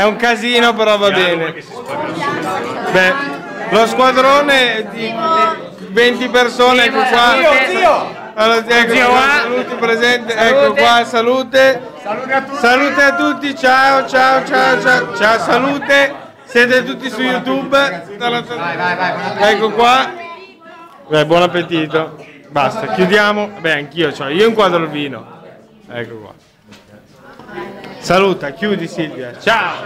È un casino, però va bene. Beh, lo squadrone di 20 persone, ecco qua. Allora, ecco, saluti presente, ecco qua, salute. Salute a tutti, ciao, ciao, ciao, ciao, ciao, salute. Siete tutti su YouTube. Ecco qua. Beh, buon appetito. Basta, chiudiamo. Beh, anch'io, cioè, io inquadro il vino. Ecco qua. Saluta, chiudi Silvia. Ciao.